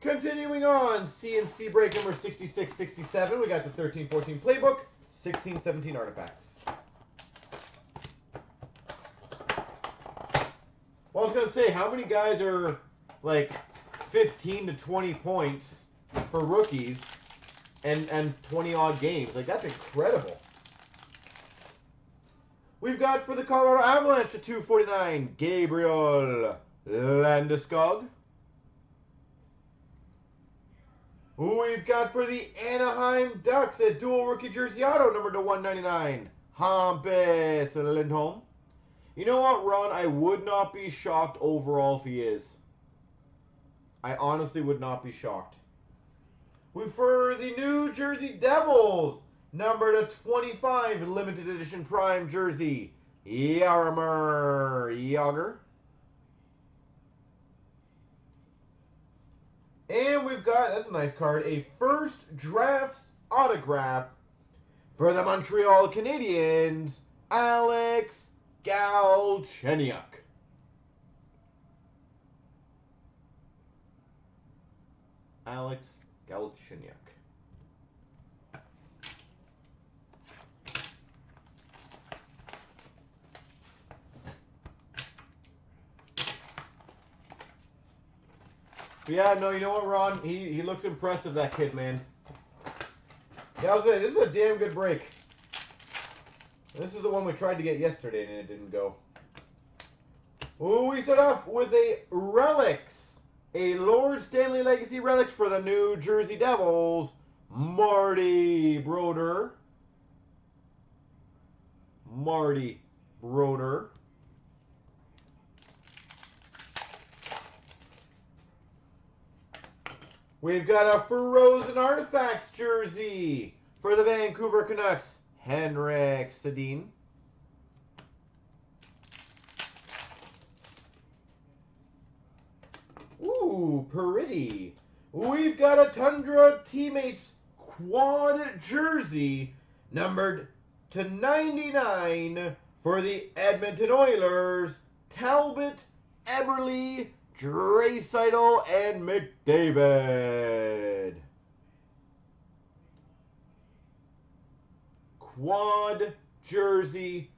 Continuing on, CNC break number 6667. We got the 1314 playbook, 1617 artifacts. Well, I was going to say, how many guys are like 15 to 20 points for rookies and, and 20 odd games? Like, that's incredible. We've got for the Colorado Avalanche at 249, Gabriel Landeskog. We've got for the Anaheim Ducks a dual rookie jersey auto, number to 199, Hampus Lindholm. You know what, Ron? I would not be shocked overall if he is. I honestly would not be shocked. We for the New Jersey Devils, number to 25, limited edition prime jersey, Jaromir Jagr. And we've got, that's a nice card, a first drafts autograph for the Montreal Canadiens, Alex Galchenyuk. Alex Galchenyuk. Yeah, no, you know what, Ron? He he looks impressive, that kid, man. Yeah, I was saying, this is a damn good break. This is the one we tried to get yesterday and it didn't go. Ooh, we start off with a Relics. A Lord Stanley Legacy Relics for the New Jersey Devils. Marty Brodeur. Marty Brodeur. We've got a Frozen Artifacts jersey for the Vancouver Canucks, Henrik Sedin. Ooh, pretty. We've got a Tundra Teammates quad jersey numbered to 99 for the Edmonton Oilers, Talbot Draisaitl and McDavid. Quad jersey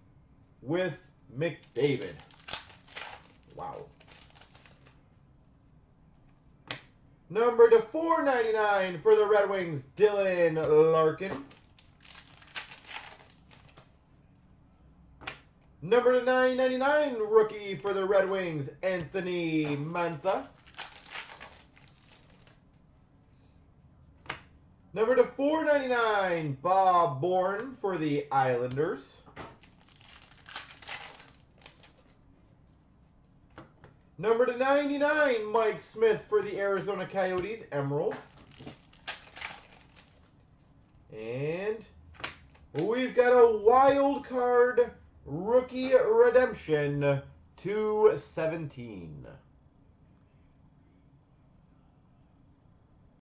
with McDavid. Wow. Number to 499 for the Red Wings, Dylan Larkin. Number to 999 rookie for the Red Wings, Anthony Mantha. Number to 499 Bob Bourne for the Islanders. Number to 99 Mike Smith for the Arizona Coyotes, Emerald. And we've got a wild card Rookie Redemption 217.